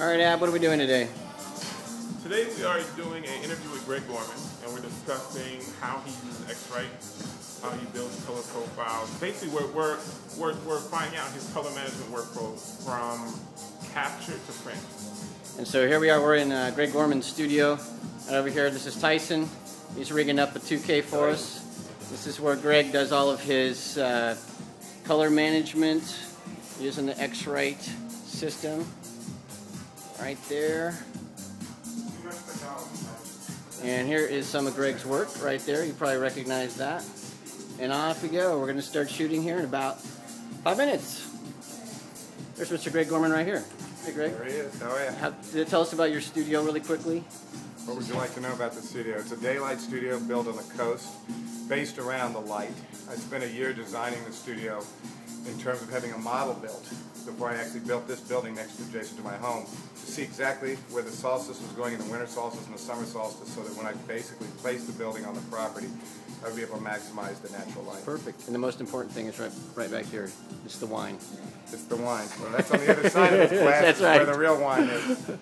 All right, Ab, what are we doing today? Today we are doing an interview with Greg Gorman, and we're discussing how he uses X-Rite, how he builds color profiles. Basically, we're, we're, we're, we're finding out his color management workflow from capture to print. And so here we are, we're in uh, Greg Gorman's studio. And over here, this is Tyson. He's rigging up a 2K for us. This is where Greg does all of his uh, color management using the X-Rite system. Right there. And here is some of Greg's work right there. You probably recognize that. And off we go. We're going to start shooting here in about five minutes. There's Mr. Greg Gorman right here. Hey, Greg. There he is. How are you? How, tell us about your studio really quickly. What would you like to know about the studio? It's a daylight studio built on the coast, based around the light. I spent a year designing the studio in terms of having a model built before I actually built this building next to adjacent to my home to see exactly where the solstice was going in the winter solstice and the summer solstice so that when I basically placed the building on the property, I would be able to maximize the natural light. Perfect. And the most important thing is right right back here. It's the wine. It's the wine. Well, that's on the other side of the glass That's right. right. where the real wine is.